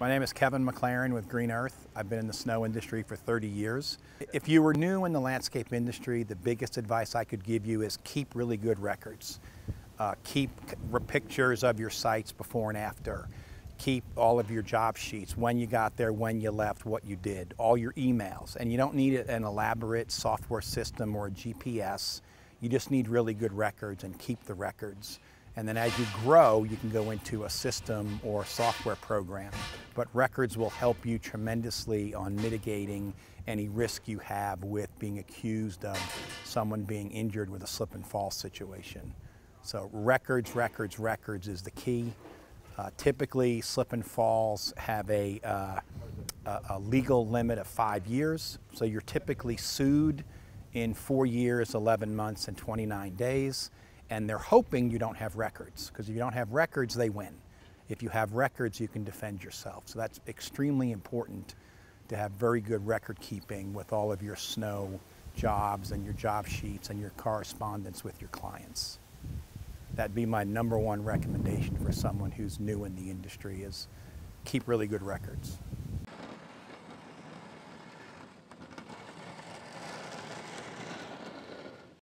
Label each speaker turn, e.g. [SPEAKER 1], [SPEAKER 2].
[SPEAKER 1] My name is Kevin McLaren with Green Earth. I've been in the snow industry for 30 years. If you were new in the landscape industry, the biggest advice I could give you is keep really good records. Uh, keep pictures of your sites before and after. Keep all of your job sheets, when you got there, when you left, what you did, all your emails. And you don't need an elaborate software system or a GPS. You just need really good records and keep the records. And then as you grow, you can go into a system or software program. But records will help you tremendously on mitigating any risk you have with being accused of someone being injured with a slip and fall situation. So records, records, records is the key. Uh, typically, slip and falls have a, uh, a legal limit of five years. So you're typically sued in four years, 11 months, and 29 days and they're hoping you don't have records because if you don't have records, they win. If you have records, you can defend yourself. So that's extremely important to have very good record keeping with all of your snow jobs and your job sheets and your correspondence with your clients. That'd be my number one recommendation for someone who's new in the industry is keep really good records.